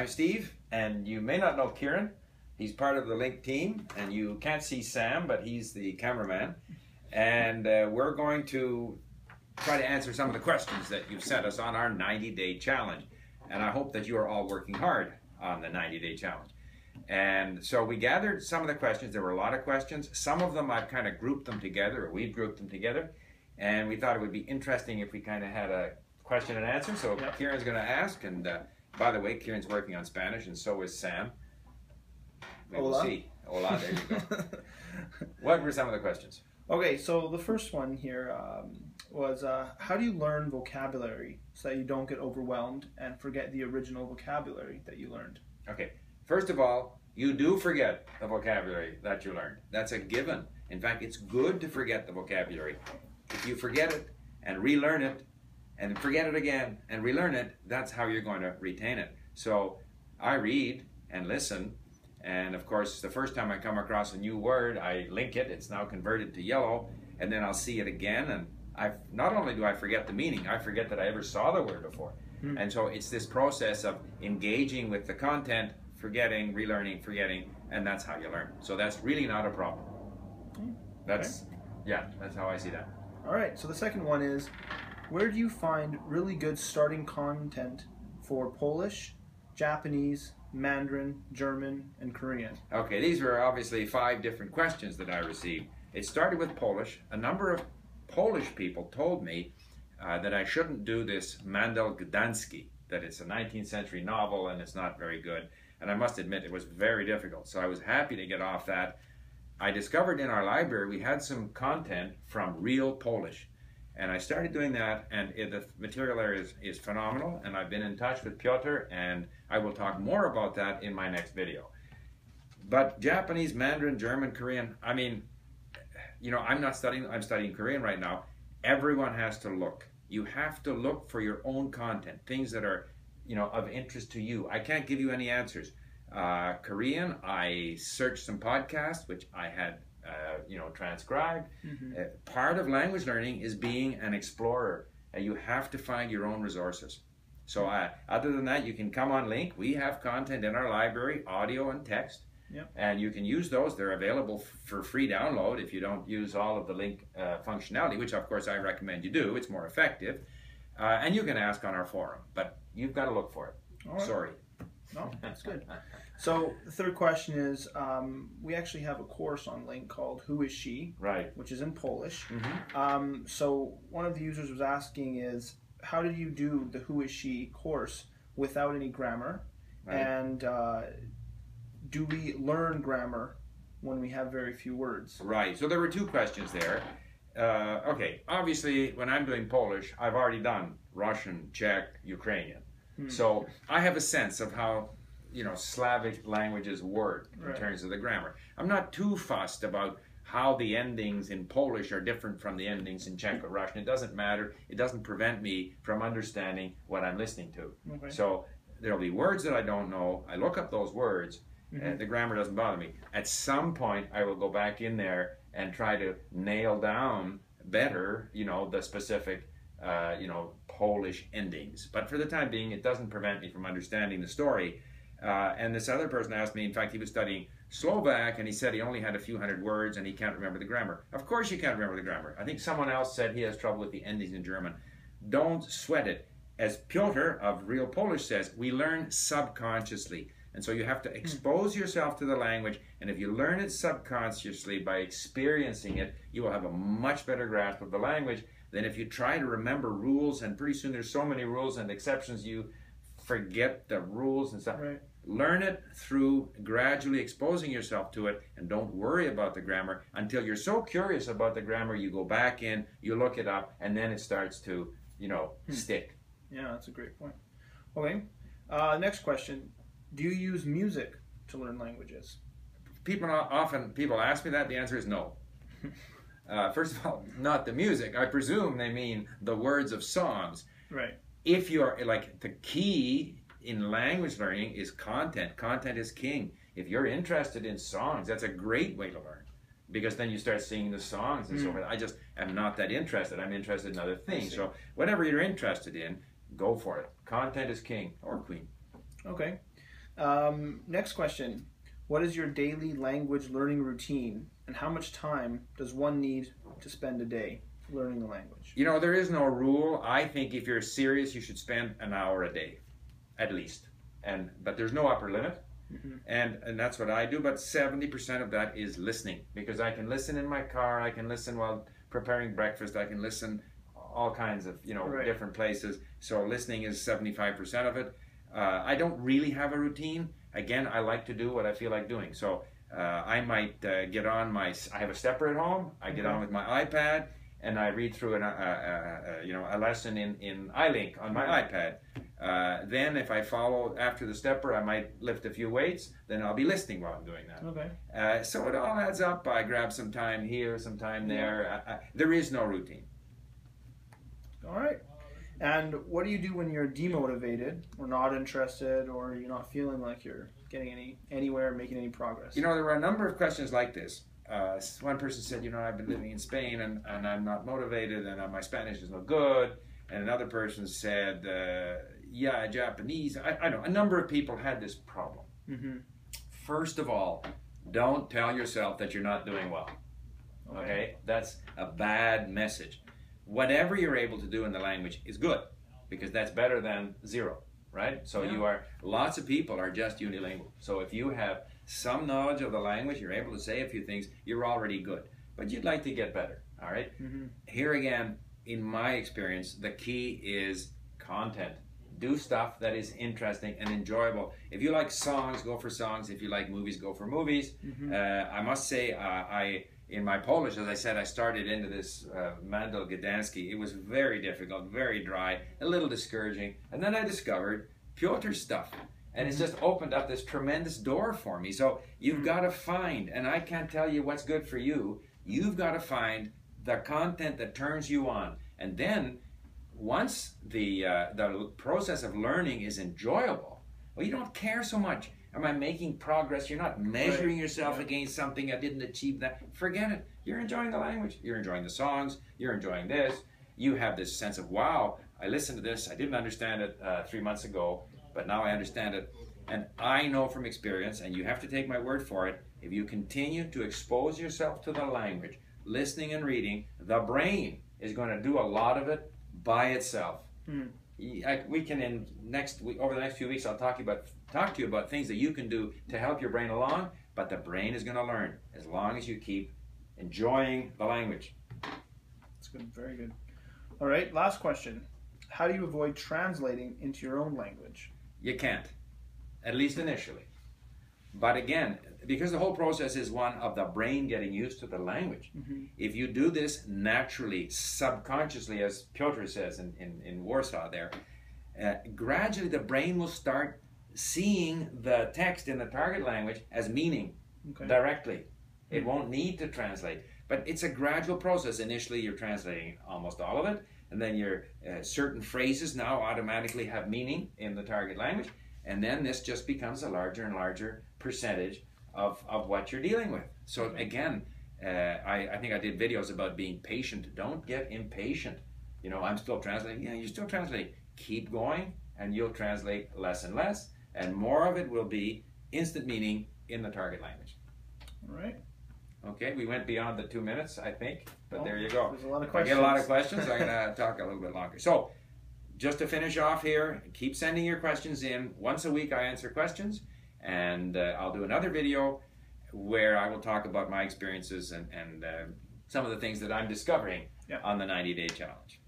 I'm Steve, and you may not know Kiran. He's part of the LingQ team, and you can't see Sam, but he's the cameraman. And uh, we're going to try to answer some of the questions that you've sent us on our 90 day challenge. And I hope that you are all working hard on the 90 day challenge. And so we gathered some of the questions. There were a lot of questions. Some of them I've kind of grouped them together, or we've grouped them together. And we thought it would be interesting if we kind of had a question and answer. So Yep. Kiran's going to ask. And uh, by the way, Kiran's working on Spanish, and so is Sam. We will see. Hola, there you go. what were some of the questions? okay, so the first one here um, was uh, how do you learn vocabulary so that you don't get overwhelmed and forget the original vocabulary that you learned? Okay, first of all, you do forget the vocabulary that you learned. That's a given. In fact, it's good to forget the vocabulary. If you forget it and relearn it, and forget it again and relearn it, that's how you're going to retain it. So I read and listen, and of course, the first time I come across a new word, I link it. It's now converted to yellow, and then I'll see it again, and I not only do I forget the meaning, I forget that I ever saw the word before. Hmm. And so it's this process of engaging with the content, forgetting, relearning, forgetting, and that's how you learn. So that's really not a problem. Hmm. That's yeah, that's how I see that. All right, so the second one is where do you find really good starting content for Polish, Japanese, Mandarin, German, and Korean? Okay, these were obviously five different questions that I received. It started with Polish. A number of Polish people told me uh, that I shouldn't do this Mendel Gdański, that it's a 19th century novel and it's not very good. And I must admit, it was very difficult. So I was happy to get off that. I discovered in our library we had some content from real Polish. And I started doing that, and it, the material there is, is phenomenal. And I've been in touch with Piotr, and I will talk more about that in my next video. But Japanese, Mandarin, German, Korean, I mean, you know, I'm not studying, I'm studying Korean right now. Everyone has to look. You have to look for your own content, things that are, you know, of interest to you. I can't give you any answers. Uh, Korean, I searched some podcasts, which I had, uh, you know, transcribed. Uh, part of language learning is being an explorer. and you have to find your own resources. So, uh, other than that, you can come on LingQ. We have content in our library, audio and text. Yep. And you can use those. They're available f- for free download if you don't use all of the LingQ uh, functionality, which of course I recommend you do. It's more effective. Uh, and you can ask on our forum, but you've got to look for it. Right. Sorry. No, that's good. So the third question is um, we actually have a course on LingQ called Who is She, Right. which is in Polish. hmm Um, so one of the users was asking is how did you do the Who is She course without any grammar? Right. And uh, do we learn grammar when we have very few words? Right. So there were two questions there. Uh, okay. Obviously, when I'm doing Polish, I've already done Russian, Czech, Ukrainian. Hmm. So I have a sense of how you know Slavic languages work in Right. terms of the grammar. I'm not too fussed about how the endings in Polish are different from the endings in Czech or Russian. It doesn't matter. It doesn't prevent me from understanding what I'm listening to. Okay. So there'll be words that I don't know. I look up those words. Mhm. And the grammar doesn't bother me. At some point, I will go back in there and try to nail down better, you know, the specific, uh, you know, Polish endings. But for the time being, it doesn't prevent me from understanding the story. Uh, and this other person asked me, in fact, he was studying Slovak, and he said he only had a few hundred words and he can't remember the grammar. Of course, you can't remember the grammar. I think someone else said he has trouble with the endings in German. Don't sweat it. As Piotr of Real Polish says, we learn subconsciously. And so you have to expose yourself to the language, and if you learn it subconsciously by experiencing it, you will have a much better grasp of the language than if you try to remember rules, and pretty soon there's so many rules and exceptions you forget the rules and stuff. Right. Learn it through gradually exposing yourself to it, and don't worry about the grammar until you're so curious about the grammar, you go back in, you look it up, and then it starts to, you know, Hmm. stick. Yeah, that's a great point. Okay. Uh, next question: Do you use music to learn languages? people often people ask me that the answer is no uh, first of all not the music. I presume they mean the words of songs. Right. if you are like the key in language learning is content. Content is king. If you're interested in songs that's a great way to learn because then you start singing the songs and so Mm. forth. I just am not that interested. I'm interested in other things. so whatever you're interested in go for it. Content is king or queen. Okay. Um, next question. What is your daily language learning routine, and how much time does one need to spend a day learning the language? You know, there is no rule. I think if you're serious, you should spend an hour a day, at least. And but there's no upper limit. Mhm. And and that's what I do. But seventy percent of that is listening because I can listen in my car. I can listen while preparing breakfast. I can listen all kinds of you know Right. different places. So listening is seventy five percent of it. Uh, I don't really have a routine. Again, I like to do what I feel like doing. So uh, I might uh, get on my. I have a stepper at home. I get Okay. on with my iPad and I read through an, uh, uh, uh, you know a lesson in in iLink on my iPad. Uh, then if I follow after the stepper, I might lift a few weights. Then I'll be listening while I'm doing that. Okay. Uh, so it all adds up. I grab some time here, some time there. I, I, there is no routine. All right. And what do you do when you're demotivated, or not interested, or you're not feeling like you're getting any anywhere, making any progress? You know, there were a number of questions like this. Uh, one person said, you know, I've been living in Spain and, and I'm not motivated and uh, my Spanish is no good. And another person said, uh, yeah, Japanese. I, I know a number of people had this problem. Mm-hmm. First of all, don't tell yourself that you're not doing well. Okay? That's a bad message. Whatever you're able to do in the language is good because that's better than zero, right? So Yeah. you are, lots of people are just unilingual. So if you have some knowledge of the language, you're able to say a few things, you're already good. But you'd like to get better, all right? Mm-hmm. Here again, in my experience, the key is content. Do stuff that is interesting and enjoyable. If you like songs, go for songs. If you like movies, go for movies. Mhm. Uh, I must say, uh, I in my Polish, as I said, I started into this uh, Mendel Gdanski. It was very difficult, very dry, a little discouraging, and then I discovered Piotr's stuff, and it's just opened up this tremendous door for me. So you've Mhm. got to find, and I can't tell you what's good for you. You've got to find the content that turns you on, and then once the uh, the process of learning is enjoyable, well, you don't care so much. Am I making progress? You're not measuring yourself Yeah. against something I didn't achieve that. Forget it. You're enjoying the language. You're enjoying the songs. You're enjoying this. You have this sense of wow. I listened to this. I didn't understand it uh, three months ago, but now I understand it. And I know from experience, and you have to take my word for it. If you continue to expose yourself to the language, listening and reading, the brain is going to do a lot of it by itself. Hmm. I- we can in next week over the next few weeks I'll talk about talk to you about things that you can do to help your brain along but the brain is going to learn as long as you keep enjoying the language That's good. Very good. All right. Last question. How do you avoid translating into your own language? you can't at least initially but again because the whole process is one of the brain getting used to the language Mhm. if you do this naturally subconsciously as Piotr says in, in, in Warsaw there uh, gradually the brain will start seeing the text in the target language as meaning Okay. directly. It won't need to translate, but it's a gradual process. Initially, you're translating almost all of it, and then your uh, certain phrases now automatically have meaning in the target language, and then this just becomes a larger and larger percentage of, of what you're dealing with. So again, uh, I, I think I did videos about being patient. Don't get impatient. You know, I'm still translating. Yeah, you're still translating. Keep going, and you'll translate less and less, and more of it will be instant meaning in the target language. All right. Okay, we went beyond the two minutes, I think, but Well, there you go. There's a lot of If I questions. get a lot of questions, I'm going to talk a little bit longer. So, just to finish off here, keep sending your questions in. Once a week, I answer questions, and uh, I'll do another video where I will talk about my experiences and, and uh, some of the things that I'm discovering Yeah. on the 90 Day Challenge.